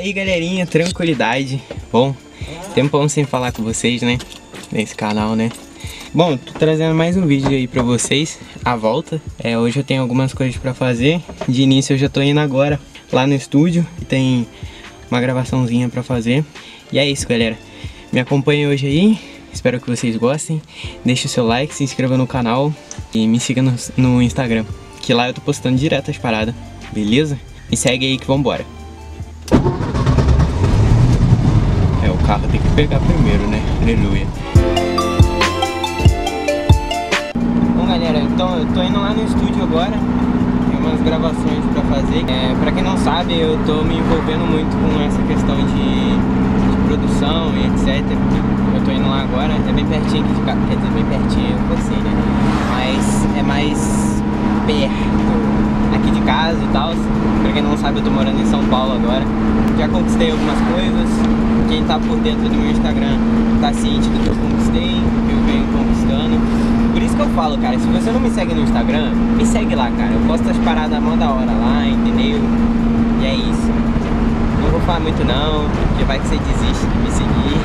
aí galerinha, tranquilidade. Bom, tempão sem falar com vocês, né? Nesse canal, né? Bom, tô trazendo mais um vídeo aí pra vocês, a volta. É, hoje eu tenho algumas coisas pra fazer. De início eu já tô indo agora lá no estúdio. Tem uma gravaçãozinha pra fazer. E é isso, galera. Me acompanhe hoje aí. Espero que vocês gostem. Deixe o seu like, se inscreva no canal e me siga no, no Instagram. Que lá eu tô postando direto as paradas, beleza? Me segue aí que vambora. É, o carro tem que pegar primeiro, né? Aleluia. Bom, galera, então eu tô indo lá no estúdio agora. Tem umas gravações pra fazer. É, pra quem não sabe, eu tô me envolvendo muito com essa questão de, de produção e etc. Eu tô indo lá agora, é bem pertinho aqui de casa. Quer dizer, bem pertinho, eu sei, né? Mas é mais perto aqui de casa e tal. Pra quem não sabe, eu tô morando em São Paulo agora. Já conquistei algumas coisas. Quem tá por dentro do meu Instagram tá ciente do que eu conquistei, que eu venho conquistando. Por isso que eu falo, cara, se você não me segue no Instagram, me segue lá, cara. Eu posto as paradas mó da hora lá, entendeu? E é isso. Não vou falar muito não, porque vai que você desiste de me seguir.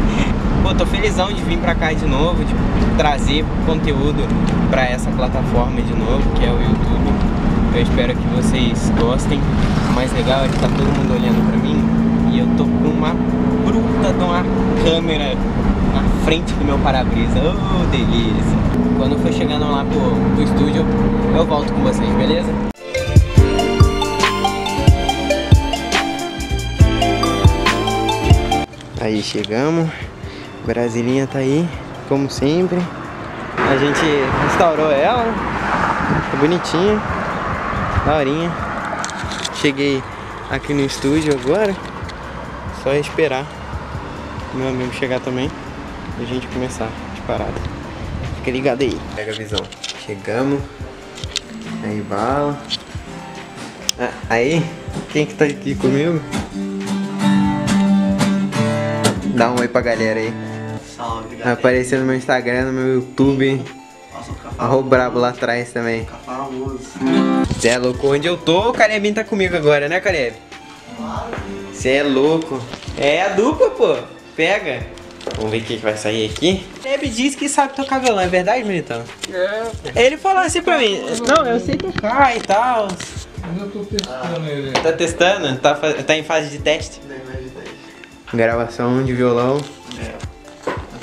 Pô, tô felizão de vir pra cá de novo, de trazer conteúdo pra essa plataforma de novo, que é o YouTube. Eu espero que vocês gostem. O mais legal é que tá todo mundo olhando pra mim e eu tô com uma bruta de uma câmera na frente do meu para-brisa. Oh, delícia! Quando for chegando lá pro, pro estúdio, eu volto com vocês, beleza? Aí chegamos, Brasilinha tá aí, como sempre. A gente restaurou ela, tá bonitinha, daorinha. Cheguei aqui no estúdio agora, só esperar meu amigo chegar também e a gente começar de parada. Fica ligado aí. Pega a visão. Chegamos, aí bala. Ah, aí, quem que tá aqui comigo? Dá um oi pra galera aí. Salve, Vai aparecer no meu Instagram, no meu YouTube. Ficar Arroba brabo lá atrás também. Você é louco onde eu tô, o Calebinho tá comigo agora, né, Caleb? Você é louco. É a dupla, pô. Pega. Vamos ver o que que vai sair aqui. Caleb disse que sabe tocar violão, é verdade, Militão? É, Ele falou assim pra mim, não, eu sei tocar e tal. mas eu tô testando ele. Tá testando? Tá, fa- tá em fase de teste? Gravação de violão.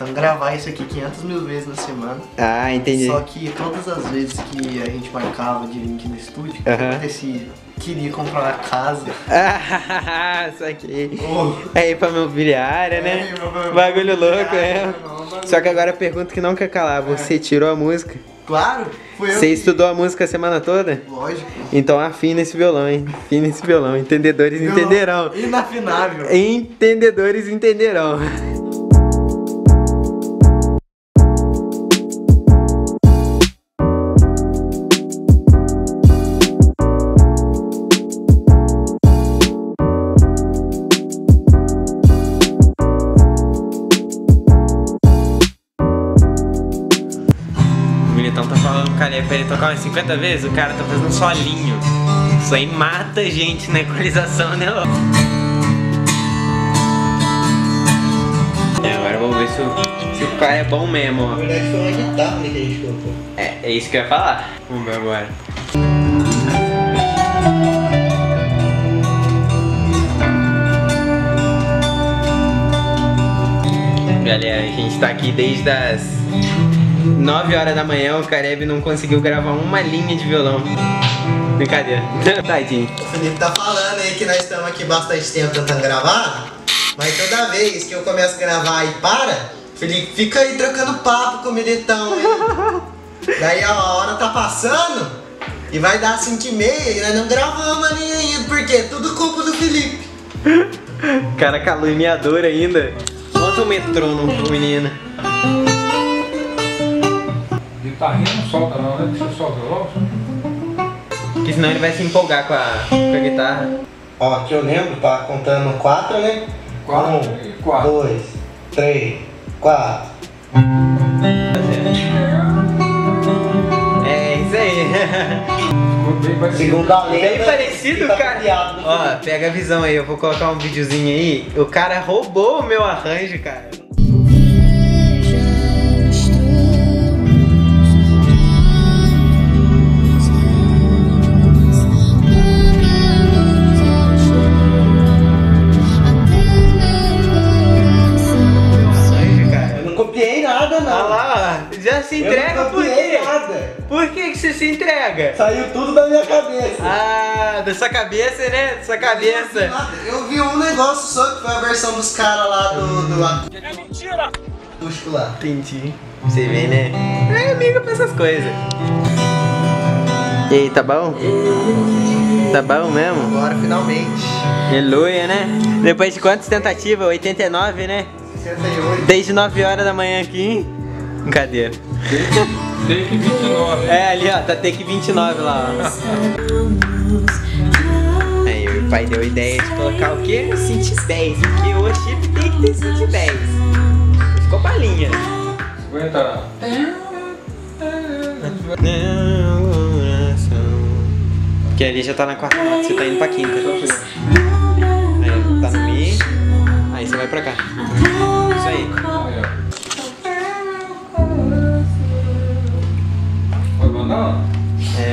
Tentando gravar isso aqui 500 mil vezes na semana. Ah, entendi. Só que todas as vezes que a gente marcava de aqui no estúdio, Aham. acontecia. Queria comprar uma casa. Ah, saquei. Oh. Aí pra mobiliária, né? É, meu- Bagulho louco, é. não, bagulho. Só que agora a pergunta que não quer calar, você tirou a música? Claro, foi eu Você que- estudou a música a semana toda? Lógico. Então afina esse violão, hein? Afina esse violão. Entendedores entenderão. Inafinável. Entendedores entenderão. O Militão tá falando Caleb pra ele tocar umas 50 vezes, o cara tá fazendo solinho. Isso aí mata a gente na equalização, né? É, agora vamos ver se o, se o cara é bom mesmo, ó. Na verdade foi uma guitarra que a gente colocou. É, é isso que eu ia falar. Vamos ver agora. Galera, a gente tá aqui desde as 9 horas da manhã, o Caleb não conseguiu gravar uma linha de violão. Brincadeira. Tadinho. O Felipe tá falando aí que nós estamos aqui bastante tempo tentando gravar, mas toda vez que eu começo a gravar e para, o Felipe fica aí trocando papo com o militão. Daí a hora tá passando e vai dar 5 e meia e nós não gravamos ali ainda, porque tudo culpa do Felipe. Cara caluniador ainda. Bota o metrônomo pro menino. Guitarrinha não solta não, né? Você solta logo. Porque senão ele vai se empolgar com a, com a guitarra. Ó, que eu lembro, tá contando 4, né? Quatro, Um, quatro. dois, três, quatro. É isso aí. Ficou bem parecido. Segundo a lenda, Bem parecido, fica cara. Ó, pega a visão aí, eu vou colocar um videozinho aí. O cara roubou o meu arranjo, cara. Copiei nada, Olha não. lá, ó. Já se Eu entrega não por quê? nada. Por que, que você se entrega? Saiu tudo da minha cabeça. Ah, da sua cabeça, né? Da sua cabeça. Eu vi um negócio só que foi a versão dos caras lá do. do é mentira! lá. Entendi. Você vê, né? É amigo pra essas coisas. E aí, tá bom? Tá bom mesmo? Agora finalmente. Aleluia, né? Depois de quantas tentativas? 89, né? 68. Desde 9 horas da manhã aqui. Brincadeira. Take 29. É, ali ó, tá take 29 lá, ó. Aí o pai deu a ideia de colocar o quê? Cint 10, porque o chip tem que ter Cint 10. Ficou balinha. 50. Que ali já tá na quarta nota, você tá indo pra quinta. Aí tá no Mi, aí você vai pra cá.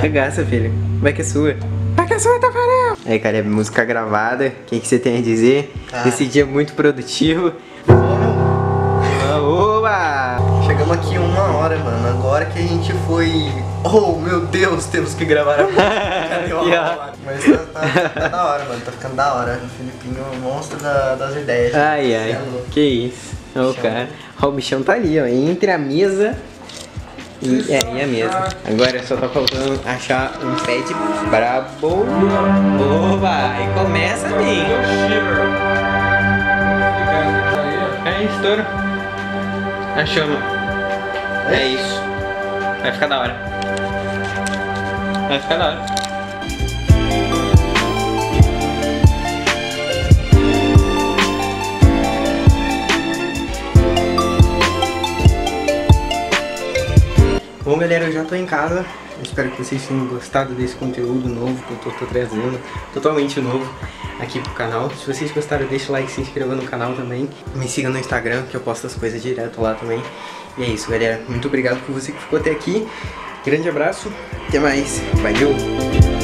Regaça, filho. Vai que é sua. Vai que é sua, Tafarel. Aí, cara, é música gravada. O que, que você tem a dizer? Ah. Esse dia muito produtivo. Ah, Oba! Chegamos aqui uma hora, mano. Agora que a gente foi. Oh meu Deus, temos que gravar a arrombado? Mas tá, tá- tá da hora, mano. Tá ficando da hora. O Filipinho é o monstro da- das ideias. Ai, ai. é. Que isso. Ó, o cara. Ó, o bichão tá ali, ó. Entre a mesa e, é, e a mesa. Agora só tá faltando achar um pad brabo. Oba! Aí começa bem. É estouro. Achamos. É isso. Vai ficar da hora. Vai ficar da hora. Galera, eu já tô em casa. Espero que vocês tenham gostado desse conteúdo novo que eu tô, tô trazendo, totalmente novo aqui pro canal. Se vocês gostaram, deixa o like, se inscreva no canal também. Me siga no Instagram, que eu posto as coisas direto lá também. E é isso, galera. Muito obrigado por você que ficou até aqui. Grande abraço, até mais. Valeu!